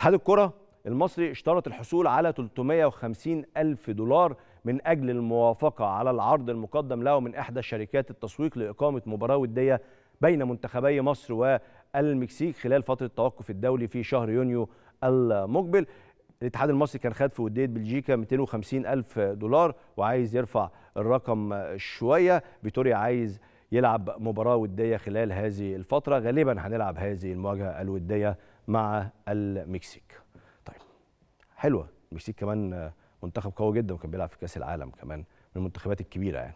اتحاد الكرة المصري اشترط الحصول على 350 ألف دولار من أجل الموافقة على العرض المقدم له من إحدى شركات التسويق لإقامة مباراة ودية بين منتخبي مصر والمكسيك خلال فترة التوقف الدولي في شهر يونيو المقبل. الاتحاد المصري كان خد في ودية بلجيكا 250 ألف دولار وعايز يرفع الرقم شوية. فيتوريا عايز يلعب مباراة ودية خلال هذه الفترة. غالبا هنلعب هذه المواجهة الودية مع المكسيك. طيب حلوة. المكسيك كمان منتخب قوي جدا وكان بيلعب في كأس العالم كمان من المنتخبات الكبيرة يعني.